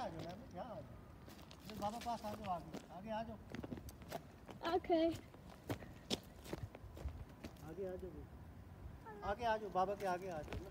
आ जाओ मैम यहाँ आ जाओ। बाबा पास आ जाओ आगे आगे आ जाओ। Okay. आगे आ जाओ आगे आ जाओ बाबा के आगे आ जाओ। ना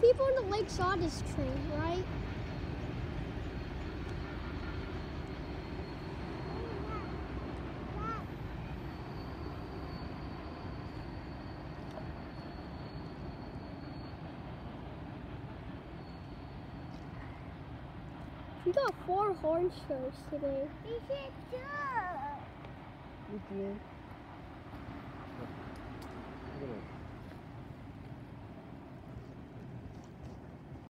People in the lake saw this train, right? We got four horn shows today. We did. Look at it.